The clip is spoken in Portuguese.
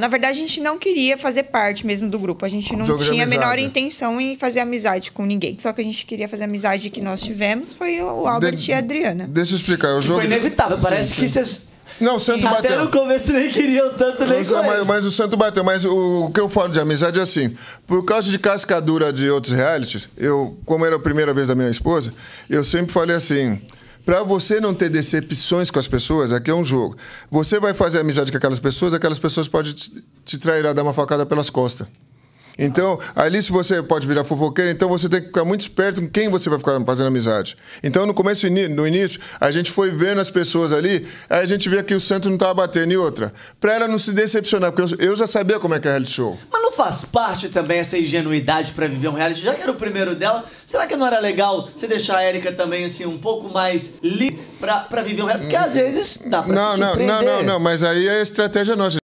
Na verdade, a gente não queria fazer parte mesmo do grupo. A gente não Jogo tinha a menor intenção em fazer amizade com ninguém. Só que a gente queria fazer a amizade que nós tivemos foi o Albert De- e a Adriana. Deixa eu explicar. O jogo. Foi inevitável. Parece que vocês. Não, o Santo Até bateu. no começo nem queriam tanto nem Mas, com mas, mas o Santo bateu. Mas o, o que eu falo de amizade é assim: por causa de cascadura de outros realities, eu, como era a primeira vez da minha esposa, eu sempre falei assim. Pra você não ter decepções com as pessoas, aqui é um jogo. Você vai fazer amizade com aquelas pessoas, aquelas pessoas podem te, te trair, dar uma facada pelas costas. Então, ali se você pode virar fofoqueiro, então você tem que ficar muito esperto com quem você vai ficar fazendo amizade. Então, no começo, no início, a gente foi vendo as pessoas ali, aí a gente via que o santo não estava batendo. E outra, pra ela não se decepcionar, porque eu, eu já sabia como é que é reality show. Mas não faz parte também essa ingenuidade pra viver um reality? Já que era o primeiro dela, será que não era legal você deixar a Erika também, assim, um pouco mais livre pra, pra viver um reality? Porque às vezes dá pra Não, se não, não, não, não, mas aí é estratégia nossa.